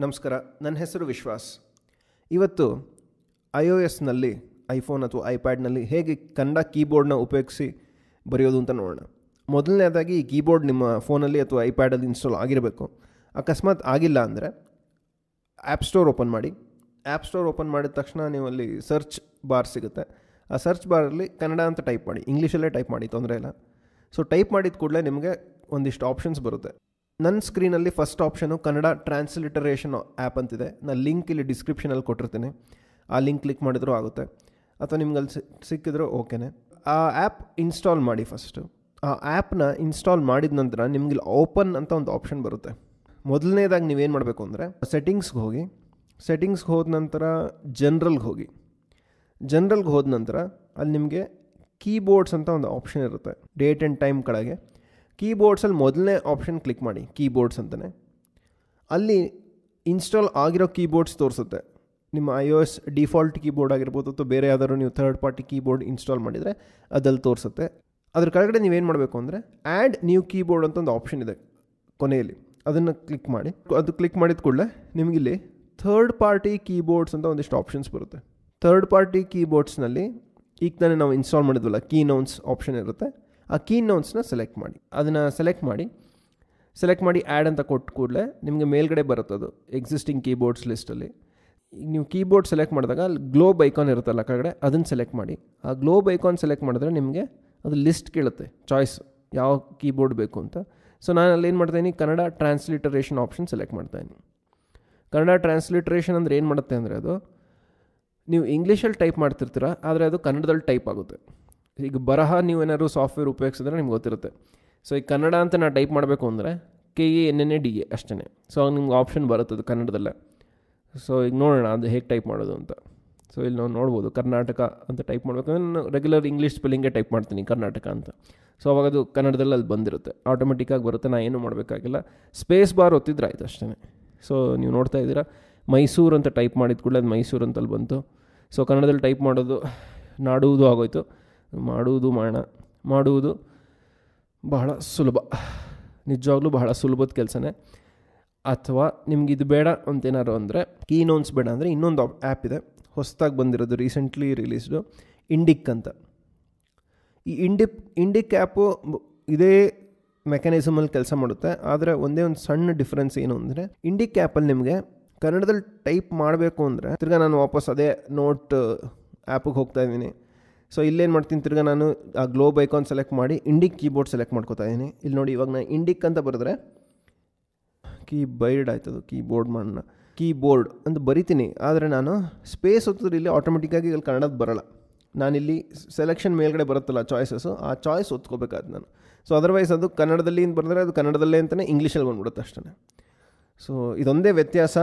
ನಮಸ್ಕಾರ, ನನ್ನ ಹೆಸರು ವಿಶ್ವಾಸ್. ಇವತ್ತು ಐ ಒ ಎಸ್ನಲ್ಲಿ, ಐಫೋನ್ ಅಥವಾ ಐಪ್ಯಾಡ್ನಲ್ಲಿ ಹೇಗೆ ಕನ್ನಡ ಕೀಬೋರ್ಡ್ನ ಉಪಯೋಗಿಸಿ ಬರೆಯೋದು ಅಂತ ನೋಡೋಣ. ಮೊದಲನೇದಾಗಿ ಈ ಕೀಬೋರ್ಡ್ ನಿಮ್ಮ ಫೋನಲ್ಲಿ ಅಥವಾ ಐಪ್ಯಾಡಲ್ಲಿ ಇನ್ಸ್ಟಾಲ್ ಆಗಿರಬೇಕು. ಅಕಸ್ಮಾತ್ ಆಗಿಲ್ಲ ಅಂದರೆ ಆ್ಯಪ್ ಸ್ಟೋರ್ ಓಪನ್ ಮಾಡಿ. ಆ್ಯಪ್ ಸ್ಟೋರ್ ಓಪನ್ ಮಾಡಿದ ತಕ್ಷಣ ನೀವು ಅಲ್ಲಿ ಸರ್ಚ್ ಬಾರ್ ಸಿಗುತ್ತೆ. ಆ ಸರ್ಚ್ ಬಾರಲ್ಲಿ ಕನ್ನಡ ಅಂತ ಟೈಪ್ ಮಾಡಿ. ಇಂಗ್ಲೀಷಲ್ಲೇ ಟೈಪ್ ಮಾಡಿ, ತೊಂದರೆ ಇಲ್ಲ. ಸೊ, ಟೈಪ್ ಮಾಡಿದ ಕೂಡಲೇ ನಿಮಗೆ ಒಂದಿಷ್ಟು ಆಪ್ಷನ್ಸ್ ಬರುತ್ತೆ. ನನ್ನ ಸ್ಕ್ರೀನಲ್ಲಿ first option Kannada transliteration app ಅಂತಿದೆ. ನಾನು ಲಿಂಕ್ ಇಲ್ಲಿ ಡಿಸ್ಕ್ರಿಪ್ಷನಲ್ಲಿ ಕೊಟ್ಟಿರ್ತೀನಿ. ಆ ಲಿಂಕ್ ಕ್ಲಿಕ್ ಮಾಡಿದ್ರೂ ಆಗುತ್ತೆ. ಅಥವಾ ನಿಮ್ಗೆ ಅಲ್ಲಿ ಸಿಕ್ಕಿದ್ರೂ ಓಕೆನೆ ಆ ಆ್ಯಪ್ ಇನ್ಸ್ಟಾಲ್ ಮಾಡಿ ಫಸ್ಟು ಆ ಆ್ಯಪ್ನ ಇನ್ಸ್ಟಾಲ್ ಮಾಡಿದ ನಂತರ ನಿಮ್ಗೆ ಇಲ್ಲಿ ಓಪನ್ ಅಂತ ಒಂದು ಆಪ್ಷನ್ ಬರುತ್ತೆ. ಮೊದಲನೇದಾಗಿ ನೀವೇನು ಮಾಡಬೇಕು ಅಂದರೆ ಸೆಟ್ಟಿಂಗ್ಸ್ಗೆ ಹೋಗಿ ಸೆಟ್ಟಿಂಗ್ಸ್ಗೆ ಹೋದ ನಂತರ ಜನ್ರಲ್ಗೆ ಹೋಗಿ. ಜನ್ರಲ್ಗೆ ಹೋದ ನಂತರ ಅಲ್ಲಿ ನಿಮಗೆ ಕೀಬೋರ್ಡ್ಸ್ ಅಂತ ಒಂದು ಆಪ್ಷನ್ ಇರುತ್ತೆ. ಡೇಟ್ ಆ್ಯಂಡ್ ಟೈಮ್ ಕಡೆಗೆ ಕೀಬೋರ್ಡ್ಸಲ್ಲಿ ಮೊದಲನೇ ಆಪ್ಷನ್ ಕ್ಲಿಕ್ ಮಾಡಿ, ಕೀಬೋರ್ಡ್ಸ್ ಅಂತಲೇ ಅಲ್ಲಿ ಇನ್ಸ್ಟಾಲ್ ಆಗಿರೋ ಕೀಬೋರ್ಡ್ಸ್ ತೋರಿಸುತ್ತೆ. ನಿಮ್ಮ I O S default keyboard ಆಗಿರ್ಬೋದು ಅಥವಾ ಬೇರೆ ಯಾವ್ದಾದ್ರು ನೀವು ಥರ್ಡ್ ಪಾರ್ಟಿ ಕೀಬೋರ್ಡ್ ಇನ್ಸ್ಟಾಲ್ ಮಾಡಿದರೆ ಅದಲ್ಲಿ ತೋರಿಸುತ್ತೆ. ಅದ್ರ ಕೆಳಗಡೆ ನೀವೇನು ಮಾಡಬೇಕು ಅಂದರೆ ಆ್ಯಡ್ ನ್ಯೂ ಕೀಬೋರ್ಡ್ ಅಂತ ಒಂದು ಆಪ್ಷನ್ ಇದೆ ಕೊನೆಯಲ್ಲಿ. ಅದನ್ನು ಕ್ಲಿಕ್ ಮಾಡಿ. ಅದು ಕ್ಲಿಕ್ ಮಾಡಿದ ಕೂಡಲೇ ನಿಮಗಿಲ್ಲಿ ಥರ್ಡ್ ಪಾರ್ಟಿ ಕೀಬೋರ್ಡ್ಸ್ ಅಂತ ಒಂದಿಷ್ಟು ಆಪ್ಷನ್ಸ್ ಬರುತ್ತೆ. ಥರ್ಡ್ ಪಾರ್ಟಿ ಕೀಬೋರ್ಡ್ಸ್ನಲ್ಲಿ ಈಗ ತಾನೇ ನಾವು ಇನ್ಸ್ಟಾಲ್ ಮಾಡಿದ್ವಲ್ಲ, ಕೀ ನೌನ್ಸ್ ಆಪ್ಷನ್ ಇರುತ್ತೆ. ಆ ಕೀ ನೌನ್ಸ್ನ ಸೆಲೆಕ್ಟ್ ಮಾಡಿ. ಅದನ್ನು ಸೆಲೆಕ್ಟ್ ಮಾಡಿ. ಸೆಲೆಕ್ಟ್ ಮಾಡಿ ಆ್ಯಡ್ ಅಂತ ಕೊಟ್ಟು ಕೂಡಲೇ ನಿಮಗೆ ಮೇಲ್ಗಡೆ ಬರುತ್ತೆ ಅದು ಎಕ್ಸಿಸ್ಟಿಂಗ್ ಕೀಬೋರ್ಡ್ಸ್ ಲಿಸ್ಟಲ್ಲಿ ಈಗ ನೀವು ಕೀಬೋರ್ಡ್ ಸೆಲೆಕ್ಟ್ ಮಾಡಿದಾಗ ಅಲ್ಲಿ ಗ್ಲೋಬ್ ಐಕಾನ್ ಇರುತ್ತಲ್ಲ ಕೆಳಗಡೆ ಅದನ್ನು ಸೆಲೆಕ್ಟ್ ಮಾಡಿ. ಆ ಗ್ಲೋಬ್ ಐಕಾನ್ ಸೆಲೆಕ್ಟ್ ಮಾಡಿದ್ರೆ ನಿಮಗೆ ಅದು ಲಿಸ್ಟ್ ಕೇಳುತ್ತೆ ಚಾಯ್ಸ್ ಯಾವ ಕೀಬೋರ್ಡ್ ಬೇಕು ಅಂತ. ಸೊ ನಾನು ಅಲ್ಲಿ ಏನು ಮಾಡ್ತಾಯಿದ್ದೀನಿ ಕನ್ನಡ ಟ್ರಾನ್ಸ್ಲಿಟರೇಷನ್ ಆಪ್ಷನ್ ಸೆಲೆಕ್ಟ್ ಮಾಡ್ತಾಯಿದ್ದೀನಿ ಕನ್ನಡ ಟ್ರಾನ್ಸ್ಲಿಟರೇಷನ್ ಅಂದರೆ ಏನು ಮಾಡುತ್ತೆ ಅಂದರೆ ಅದು, ನೀವು ಇಂಗ್ಲೀಷಲ್ಲಿ ಟೈಪ್ ಮಾಡ್ತಿರ್ತೀರ, ಆದರೆ ಅದು ಕನ್ನಡದಲ್ಲಿ ಟೈಪ್ ಆಗುತ್ತೆ. ಈಗ ಬರಹ ನೀವು ಏನಾದ್ರು ಸಾಫ್ಟ್ವೇರ್ ಉಪಯೋಗಿಸಿದ್ರೆ ನಿಮ್ಗೆ ಗೊತ್ತಿರುತ್ತೆ. ಸೊ ಈಗ ಕನ್ನಡ ಅಂತ ನಾನು ಟೈಪ್ ಮಾಡಬೇಕು ಅಂದರೆ K A N N A D A ಅಷ್ಟೇ ಸೊ ನಿಮ್ಗೆ ಆಪ್ಷನ್ ಬರುತ್ತೆ ಅದು ಕನ್ನಡದಲ್ಲೇ. ಸೊ ಈಗ ನೋಡೋಣ ಅದು ಹೇಗೆ ಟೈಪ್ ಮಾಡೋದು ಅಂತ. ಸೊ ಇಲ್ಲಿ ನಾವು ನೋಡ್ಬೋದು ಕರ್ನಾಟಕ ಅಂತ ಟೈಪ್ ಮಾಡಬೇಕಂದ್ರೆ ನಾನು ರೆಗ್ಯುಲರ್ ಇಂಗ್ಲೀಷ್ ಸ್ಪೆಲ್ಲಿಂಗೇ ಟೈಪ್ ಮಾಡ್ತೀನಿ ಕರ್ನಾಟಕ ಅಂತ. ಸೊ ಅವಾಗ ಅದು ಕನ್ನಡದಲ್ಲಿ ಅಲ್ಲಿ ಬಂದಿರುತ್ತೆ. ಆಟೋಮೆಟಿಕ್ಕಾಗಿ ಬರುತ್ತೆ ನಾನು ಏನೂ ಮಾಡಬೇಕಾಗಿಲ್ಲ. ಸ್ಪೇಸ್ ಬಾರ್ ಒತ್ತಿದ್ರೆ ಆಯ್ತು ಅಷ್ಟೇ ಸೊ ನೀವು ನೋಡ್ತಾ ಇದ್ದೀರಾ, ಮೈಸೂರು ಅಂತ ಟೈಪ್ ಮಾಡಿದ ಕೂಡಲೇ ಅದು ಮೈಸೂರು ಅಂತಲ್ಲಿ ಬಂತು. ಸೊ ಕನ್ನಡದಲ್ಲಿ ಟೈಪ್ ಮಾಡೋದು ನಾಡುವುದು ಆಗೋಯ್ತು. ಮಾಡುವುದು ಮಾಡೋಣ ಮಾಡುವುದು ಬಹಳ ಸುಲಭ. ನಿಜವಾಗ್ಲೂ ಬಹಳ ಸುಲಭದ ಕೆಲಸನೇ. ಅಥವಾ ನಿಮ್ಗೆ ಇದು ಬೇಡ ಅಂತೇನಾರು ಅಂದರೆ ಕೀ ನೋನ್ಸ್ ಬೇಡ ಅಂದರೆ ಇನ್ನೊಂದು ಆ್ಯಪ್ ಇದೆ. ಹೊಸದಾಗಿ ಬಂದಿರೋದು ರೀಸೆಂಟ್ಲಿ ರಿಲೀಸ್ಡು ಇಂಡಿಕ್ ಅಂತ. ಈ ಇಂಡಿಪ್ ಇಂಡಿಕ್ ಆ್ಯಪು ಇದೇ ಮೆಕ್ಯಾನಿಸಮಲ್ಲಿ ಕೆಲಸ ಮಾಡುತ್ತೆ. ಆದರೆ ಒಂದೇ ಒಂದು ಸಣ್ಣ ಡಿಫ್ರೆನ್ಸ್ ಏನು ಅಂದರೆ ಇಂಡಿಕ್ ಆ್ಯಪಲ್ಲಿ ನಿಮಗೆ ಕನ್ನಡದಲ್ಲಿ ಟೈಪ್ ಮಾಡಬೇಕು ಅಂದರೆ ತಿರ್ಗಾ ನಾನು ವಾಪಸ್ ಅದೇ ನೋಟ್ ಆ್ಯಪಿಗೆ ಹೋಗ್ತಾ ಇದ್ದೀನಿ. ಸೊ ಇಲ್ಲೇನು ಮಾಡ್ತೀನಿ, ತಿರ್ಗಾ ನಾನು ಆ ಗ್ಲೋಬ್ ಐಕಾನ್ ಸೆಲೆಕ್ಟ್ ಮಾಡಿ ಇಂಡಿಕ್ ಕೀಬೋರ್ಡ್ ಸೆಲೆಕ್ಟ್ ಮಾಡ್ಕೋತಾ ಇದ್ದೀನಿ ಇಲ್ಲಿ ನೋಡಿ, ಇವಾಗ ನಾನು ಇಂಡಿಕ್ ಅಂತ ಬರೆದ್ರೆ ಕೀ ಬೈರ್ಡ್ ಆಯ್ತದು ಕೀಬೋರ್ಡ್ ಮಾಡೋಣ ಕೀಬೋರ್ಡ್ ಅಂತ ಬರಿತೀನಿ, ಆದರೆ ನಾನು ಸ್ಪೇಸ್ ಒತ್ತಿದ್ರೆ ಇಲ್ಲಿ ಆಟೋಮೆಟಿಕ್ಕಾಗಿ ಇಲ್ಲಿ ಕನ್ನಡದ ಬರೋಲ್ಲ. ನಾನಿಲ್ಲಿ ಸೆಲೆಕ್ಷನ್ ಮೇಲ್ಗಡೆ ಬರುತ್ತಲ್ಲ ಚಾಯ್ಸಸ್ಸು ಆ ಚಾಯ್ಸ್ ಒತ್ಕೋಬೇಕಾದ ನಾನು. ಸೊ ಅದರ್ವೈಸ್ ಅದು ಕನ್ನಡದಲ್ಲಿ ಬರೆದ್ರೆ ಅದು ಕನ್ನಡದಲ್ಲೇ ಅಂತಲೇ ಇಂಗ್ಲೀಷಲ್ಲಿ ಬಂದ್ಬಿಡುತ್ತೆ ಅಷ್ಟೇ ಸೊ ಇದೊಂದೇ ವ್ಯತ್ಯಾಸ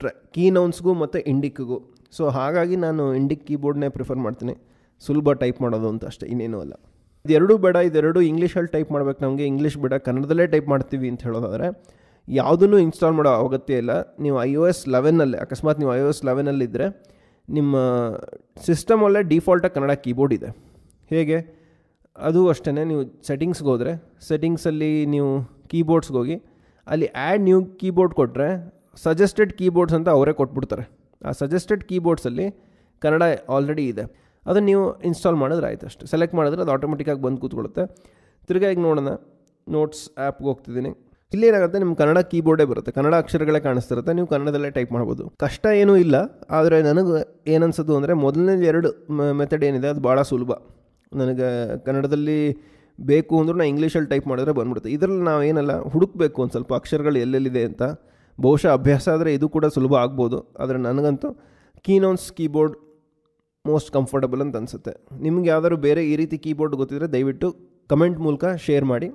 ಟ್ರ ಕೀ ನೌನ್ಸ್ಗೂ ಮತ್ತು ಇಂಡಿಕ್ಗೂ ಸೊ ಹಾಗಾಗಿ ನಾನು ಇಂಡಿಕ್ ಕೀಬೋರ್ಡ್ನೇ ಪ್ರಿಫರ್ ಮಾಡ್ತೀನಿ. ಸುಲಭ ಟೈಪ್ ಮಾಡೋದು ಅಂತ ಅಷ್ಟೇ, ಇನ್ನೇನು ಅಲ್ಲ. ಇದೆರಡೂ ಬೇಡ, ಇದೆರಡು ಇಂಗ್ಲೀಷಲ್ಲಿ ಟೈಪ್ ಮಾಡ್ಬೇಕು, ನಮಗೆ ಇಂಗ್ಲೀಷ್ ಬೇಡ, ಕನ್ನಡದಲ್ಲೇ ಟೈಪ್ ಮಾಡ್ತೀವಿ ಅಂತ ಹೇಳೋದಾದರೆ, ಯಾವುದನ್ನು ಇನ್ಸ್ಟಾಲ್ ಮಾಡೋ ಅಗತ್ಯ ಇಲ್ಲ. ನೀವು ಐ ಒ ಎಸ್ ಲೆವೆನಲ್ಲಿ, ಅಕಸ್ಮಾತ್ ನೀವು ಐ ಒ ಎಸ್ ಲೆವೆನಲ್ಲಿದ್ದರೆ ನಿಮ್ಮ ಸಿಸ್ಟಮಲ್ಲೇ ಡಿಫಾಲ್ಟಾಗಿ ಕನ್ನಡ ಕೀಬೋರ್ಡ್ ಇದೆ. ಹೇಗೆ? ಅದು ಅಷ್ಟೇ ನೀವು ಸೆಟ್ಟಿಂಗ್ಸ್ಗೆ ಹೋದರೆ ಸೆಟ್ಟಿಂಗ್ಸಲ್ಲಿ ನೀವು ಕೀಬೋರ್ಡ್ಸ್ಗೆ ಹೋಗಿ, ಅಲ್ಲಿ ಆ್ಯಡ್ ನ್ಯೂ ಕೀಬೋರ್ಡ್ ಕೊಟ್ಟರೆ ಸಜೆಸ್ಟೆಡ್ ಕೀಬೋರ್ಡ್ಸ್ ಅಂತ ಅವರೇ ಕೊಟ್ಬಿಡ್ತಾರೆ. ಆ ಸಜೆಸ್ಟೆಡ್ ಕೀಬೋರ್ಡ್ಸಲ್ಲಿ ಕನ್ನಡ ಆಲ್ರೆಡಿ ಇದೆ. ಅದನ್ನು ನೀವು ಇನ್ಸ್ಟಾಲ್ ಮಾಡಿದ್ರೆ ಆಯ್ತು ಅಷ್ಟೆ. ಸೆಲೆಕ್ಟ್ ಮಾಡಿದ್ರೆ ಅದು ಆಟೋಮೆಟಿಕ್ಕಾಗಿ ಬಂದು ಕೂತ್ಕೊಳ್ಳುತ್ತೆ. ತಿರ್ಗಾ ಈಗ ನೋಡೋಣ. ನೋಟ್ಸ್ ಆ್ಯಪ್ಗೆ ಹೋಗ್ತಿದ್ದೀನಿ. ಇಲ್ಲೇನಾಗುತ್ತೆ ನಿಮ್ಮ ಕನ್ನಡ ಕೀಬೋರ್ಡೇ ಬರುತ್ತೆ. ಕನ್ನಡ ಅಕ್ಷರಗಳೇ ಕಾಣಿಸ್ತಿರುತ್ತೆ. ನೀವು ಕನ್ನಡದಲ್ಲೇ ಟೈಪ್ ಮಾಡ್ಬೋದು. ಕಷ್ಟ ಏನೂ ಇಲ್ಲ. ಆದರೆ ನನಗೆ ಏನನ್ಸೋದು ಅಂದರೆ ಮೊದಲನೇ ಎರಡು ಮೆಥಡ್ ಏನಿದೆ, ಅದು ಭಾಳ ಸುಲಭ. ನನಗೆ ಕನ್ನಡದಲ್ಲಿ ಬೇಕು ಅಂದರೂ ನಾನು ಇಂಗ್ಲೀಷಲ್ಲಿ ಟೈಪ್ ಮಾಡಿದ್ರೆ ಬಂದ್ಬಿಡುತ್ತೆ. ಇದರಲ್ಲಿ ನಾವು ಏನಲ್ಲ, ಹುಡುಕಬೇಕು ಒಂದು ಸ್ವಲ್ಪ ಅಕ್ಷರಗಳು ಎಲ್ಲೆಲ್ಲಿದೆ ಅಂತ. ಬಹುಶಃ ಅಭ್ಯಾಸ ಆದರೆ ಇದು ಕೂಡ ಸುಲಭ ಆಗ್ಬೋದು. ಆದರೆ ನನಗಂತೂ ಕೀನೌನ್ಸ್ ಕೀಬೋರ್ಡ್ ಮೋಸ್ಟ್ ಕಂಫರ್ಟಬಲ್ ಅಂತ ಅನಿಸುತ್ತೆ. ನಿಮ್ಗೆ ಯಾವ್ದಾದ್ರು ಬೇರೆ ಈ ರೀತಿ ಕೀಬೋರ್ಡ್ ಗೊತ್ತಿದ್ರೆ ದಯವಿಟ್ಟು ಕಮೆಂಟ್ ಮೂಲಕ ಶೇರ್ ಮಾಡಿ.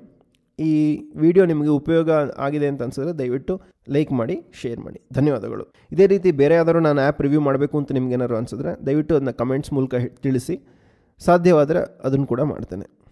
ಈ ವಿಡಿಯೋ ನಿಮಗೆ ಉಪಯೋಗ ಆಗಿದೆ ಅಂತ ಅನ್ಸಿದ್ರೆ ದಯವಿಟ್ಟು ಲೈಕ್ ಮಾಡಿ, ಶೇರ್ ಮಾಡಿ. ಧನ್ಯವಾದಗಳು. ಇದೇ ರೀತಿ ಬೇರೆ ಯಾವ್ದಾದ್ರು ನಾನು ಆ್ಯಪ್ ರಿವ್ಯೂ ಮಾಡಬೇಕು ಅಂತ ನಿಮ್ಗೇನಾದ್ರು ಅನಿಸಿದ್ರೆ ದಯವಿಟ್ಟು ಅದನ್ನ ಕಮೆಂಟ್ಸ್ ಮೂಲಕ ತಿಳಿಸಿ. ಸಾಧ್ಯವಾದರೆ ಅದನ್ನು ಕೂಡ ಮಾಡ್ತೇನೆ.